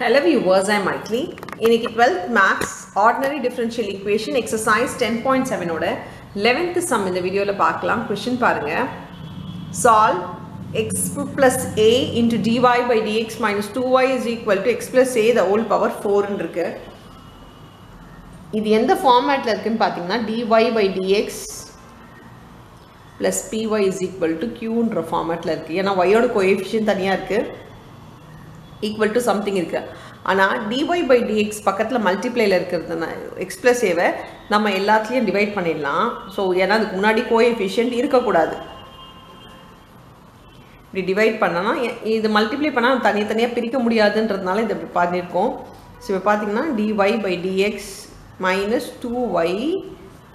Hello viewers ஐ மைக்லி இன்னைக்கு 12th maths ordinary differential equation exercise ten point செவனோட eleventh sum இந்த வீடியோவில் பார்க்கலாம். கொஷின் பாருங்கள் solve x plus a into dy by dx minus two y is equal to x plus a the whole power ஃபோர்னு இருக்கு. இது எந்த ஃபார்மேட்டில் இருக்குன்னு பார்த்தீங்கன்னா dy by dx plus py is equal to கியூன்ற ஃபார்மேட்டில் இருக்குது ஏன்னா ஒய்யோட கோஎஃபிஷியன் தனியாக இருக்குது ஈக்குவல் டு சம்திங் இருக்குது ஆனால் டிஒய் பை டிஎக்ஸ் பக்கத்தில் மல்டிப்ளையில் இருக்கிறதுனால எக்ஸ் ப்ளஸ் ஏவை நம்ம எல்லாத்துலேயும் டிவைட் பண்ணிடலாம். ஸோ ஏன்னா அதுக்கு முன்னாடி கோஎஃபிஷியன்ட் இருக்கக்கூடாது. இப்படி டிவைட் பண்ணனா இது மல்டிப்ளை பண்ணால் தனித்தனியாக பிரிக்க முடியாதுன்றதுனால இதை இப்படி பார்த்துருக்கோம் ஸோ இப்போ பார்த்தீங்கன்னா dy by dx minus two y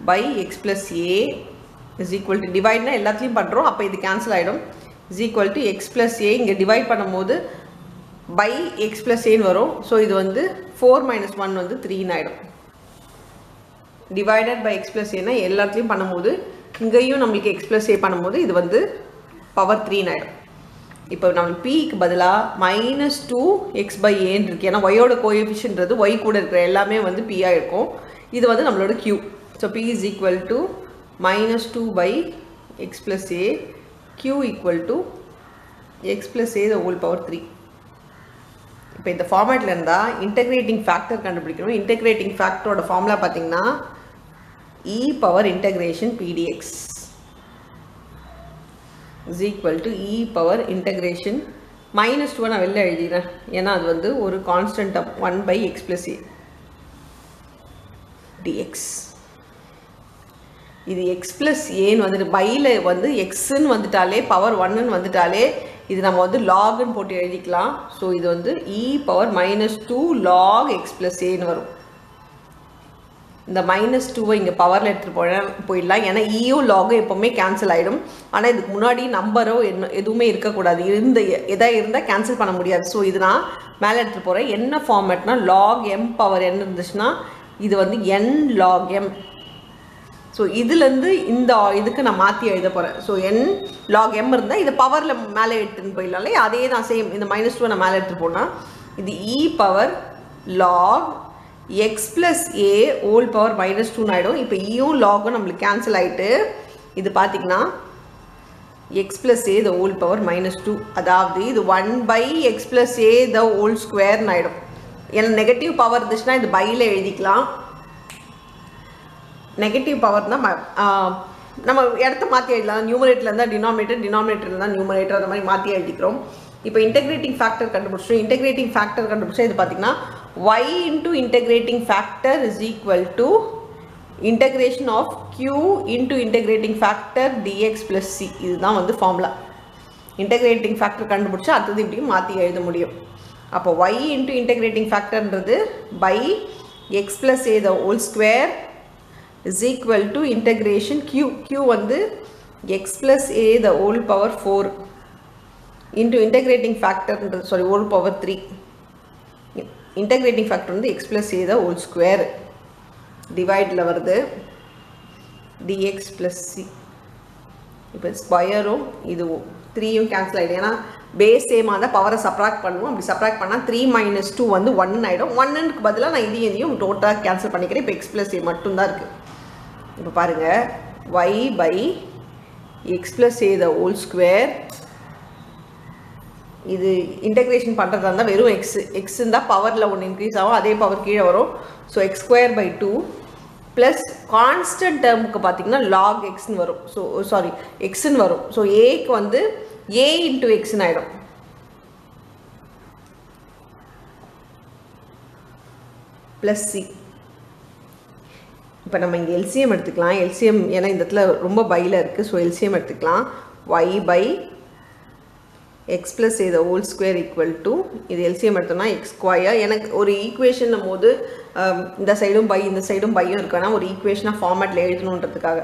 by x plus a is equal to டிவைட்னா எல்லாத்துலேயும் பண்ணுறோம் அப்போ இது கேன்சல் ஆகிடும் is equal to x plus a இங்கே டிவைட் பண்ணும்போது பை எக்ஸ் ப்ளஸ் ஏன்னு வரும். ஸோ இது வந்து ஃபோர் மைனஸ் ஒன் வந்து த்ரீன்னு ஆகிடும் டிவைடட் பை எக்ஸ் ப்ளஸ் ஏன்னா எல்லாத்துலேயும் பண்ணும்போது இங்கேயும் நம்மளுக்கு எக்ஸ் ப்ளஸ் ஏ பண்ணும்போது இது வந்து பவர் த்ரீன்னு ஆகிடும் இப்போ நம்மளுக்கு பிக்கு பதிலாக மைனஸ் டூ எக்ஸ் பை ஏன்னு இருக்குது ஏன்னா ஒயோட கோஎஃபிஷன்றது ஒய் கூட இருக்கிற எல்லாமே வந்து பியாக இருக்கும். இது வந்து நம்மளோட Q so P is equal to minus two by X plus A Q equal to X plus A the whole power three இப்போ இந்த ஃபார்மேட்டில் இருந்தால் இன்டெகிரேட்டிங் ஃபேக்டர் கண்டுபிடிக்கணும். இன்டெகிரேட்டிங் ஃபேக்டரோட ஃபார்முலா பார்த்தீங்கன்னா e power integration P dx is equal to e power integration minus டூவை நான் வெளில எழுதிக்கிறேன் ஏன்னா அது வந்து ஒரு constant of one by x plus dx இது எக்ஸ் ப்ளஸ் ஏன்னு வந்துட்டு பையில் வந்து எக்ஸுன்னு வந்துட்டாலே பவர் ஒன்னுன்னு வந்துட்டாலே இது நம்ம வந்து லாக்னு போட்டு எழுதிக்கலாம். ஸோ இது வந்து e power minus two log x plus ஏன்னு வரும். இந்த மைனஸ் டூவை இங்கே பவரில் எடுத்துகிட்டு போய் போயிடலாம். ஏன்னா e இயோ லாகும் எப்போவுமே கேன்சல் ஆகிடும் ஆனால் இதுக்கு முன்னாடி நம்பரோ என்ன எதுவுமே இருக்கக்கூடாது. இருந்த எதாக இருந்தால் கேன்சல் பண்ண முடியாது. ஸோ இது நான் மேலே எடுத்துகிட்டு போகிறேன் என்ன ஃபார்மேட்னா லாக் எம் பவர் என்ன இருந்துச்சுன்னா இது வந்து என் லாக் எம் ஸோ இதுலேருந்து இந்த இதுக்கு நான் மாற்றி எழுத போகிறேன் ஸோ என் லாக் எம் இருந்தால் இது பவரில் மேலே எடுத்துன்னு போயிடலாம்ல? அதே தான் சேம் இந்த மைனஸ் டூ நான் மேலே எடுத்துகிட்டு போனால் இது e power log X plus A whole power minus டூன்னு ஆகிடும் இப்போ இயும் லாகும் நம்மளுக்கு கேன்சல் ஆகிட்டு இது பார்த்திங்கன்னா X plus A the whole power minus two அதாவது இது one by x plus a the whole ஸ்கொயர்னு ஆகிடும் ஏன்னா நெகட்டிவ் பவர் இருந்துச்சுன்னா இது பையில் எழுதிக்கலாம். நெகட்டிவ் பவர் தான் uh, நம்ம இடத்த மாற்றி எழுதலாம். நியூமரேட்டில் இருந்தால் டினாமினேட்டர் டினாமினேட்டர் இருந்தால் நியூமரேட்டர் அந்த மாதிரி மாற்றி எழுதிக்கிறோம். இப்போ இன்டெகிரேட்டிங் ஃபேக்டர் கண்டுபிடிச்சோம் இன்டெகிரேட்டிங் ஃபேக்டர் கண்டுபிடிச்சா இது பார்த்தீங்கன்னா y into integrating factor is equal to integration of Q into integrating factor dx plus C இதுதான் வந்து ஃபார்முலா இன்டெகிரேட்டிங் ஃபேக்டர் கண்டுபிடிச்சா அடுத்தது இப்படியும் மாற்றி எழுத முடியும். அப்போ Y into integrating ஃபேக்டர்ன்றது by x plus a the whole square is equal to integration q. Q வந்து x plus a the whole power 4 into integrating factor sorry whole power 3 integrating factor வந்து x plus a the whole square. Divideல வருது. dx plus c. இப்போ ஸ்கொயரும் இதுவும் த்ரீயும் cancel ஆகிடும் ஏன்னா base சேமாக தான் பவரை சப்ராக்ட் பண்ணுவோம். அப்படி சப்ராக்ட் பண்ணால் த்ரீ மைனஸ் டூ வந்து ஒன் ஆகிடும் ஒன்னுக்கு பதிலாக நான் இதையும் இதையும் டோட்டலாக கேன்சல் பண்ணிக்கிறேன். இப்போ எக்ஸ் ப்ளஸ் ஏ மட்டும்தான் இருக்குது இப்போ பாருங்கள் y by x plus a the whole square இது இன்டெக்ரேஷன் பண்ணுறதா இருந்தால் வெறும் எக்ஸ் எக்ஸ் இருந்தால் பவரில் ஒன்று இன்க்ரீஸ் ஆகும் அதே பவர் கீழே வரும். So x square by two plus constant டேர்முக்கு பார்த்தீங்கன்னா லாக் எக்ஸ்னு வரும். ஸோ சாரி எக்ஸ்ன்னு வரும். ஸோ ஏக்கு வந்து ஏ இன்ட்டு எக்ஸ்னு ஆகிடும் ப்ளஸ் சி இப்போ நம்ம இங்கே எல்சிஎம் எடுத்துக்கலாம். எல்சிஎம் ஏன்னா இந்த இடத்துல ரொம்ப பையில் இருக்குது ஸோ எல்சிஎம் எடுத்துக்கலாம். Y by x plus a the whole square equal to இது எல்சிஎம் எடுத்தோம்னா எக்ஸ் ஸ்கொயர் எனக்கு ஒரு ஈக்குவேஷன் போது um, இந்த சைடும் பை இந்த சைடும் பையும் இருக்குன்னா ஒரு ஈக்குவேஷனாக ஃபார்மேட்டில் எழுதணுன்றதுக்காக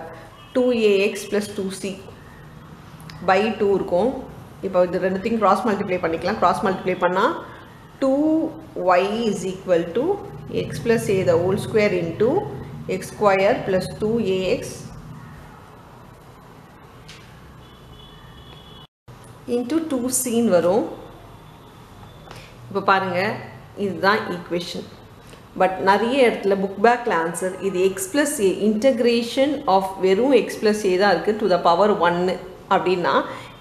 two a x plus two C by two இருக்கும். இப்போ இது ரெண்டுத்தையும் க்ராஸ் மல்டிப்ளை பண்ணிக்கலாம். க்ராஸ் மல்டிப்ளை பண்ணால் two y is equal to x plus a the whole square into x square plus 2ax into 2c வரும். இப்போ பாருங்கள் இதுதான் ஈக்குவேஷன் பட் நிறைய இடத்துல புக் பேக்கில் ஆன்சர் இது x plus a integration of வெறும் எக்ஸ் ப்ளஸ் ஏ தான் இருக்குது டு த பவர் ஒன்று அப்படின்னா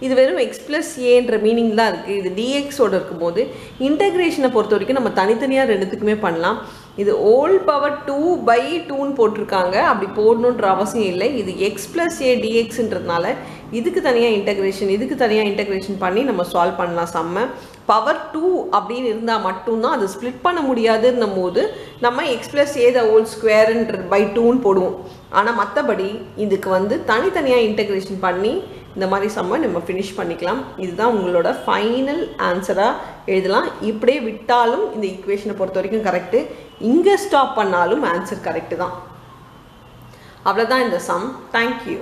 இது வெறும் எக்ஸ் ப்ளஸ் ஏன்ற மீனிங் தான் இருக்குது இது டிஎக்ஸோட இருக்கும்போது இன்டகிரேஷனை பொறுத்த வரைக்கும் நம்ம தனித்தனியாக ரெண்டுத்துக்குமே பண்ணலாம். இது ஓல் பவர் டூ பை டூன்னு போட்டிருக்காங்க. அப்படி போடணுன்ற அவசியம் இல்லை. இது எக்ஸ் ப்ளஸ் ஏ டிஎக்ஸ்ன்றதுனால இதுக்கு தனியாக இன்டகிரேஷன் இதுக்கு தனியாக இன்டகிரேஷன் பண்ணி நம்ம சால்வ் பண்ணலாம் செம்ம. பவர் டூ அப்படின்னு இருந்தால் மட்டும்தான் அது ஸ்ப்ளிட் பண்ண முடியாதுன்னும் போது நம்ம x plus a the whole ஸ்கொயர்ன்ற by டூன்னு போடுவோம். ஆனால் மற்றபடி இதுக்கு வந்து தனித்தனியாக இன்டகிரேஷன் பண்ணி இந்த மாதிரி செம்ம நம்ம ஃபினிஷ் பண்ணிக்கலாம். இதுதான் உங்களோட ஃபைனல் ஆன்சராக எழுதலாம். இப்படியே விட்டாலும் இந்த ஈக்குவேஷனை பொறுத்த வரைக்கும் கரெக்டு இங்கே ஸ்டாப் பண்ணாலும் ஆன்சர் கரெக்டு தான். அவ்வளோதான் இந்த சம் தேங்க்யூ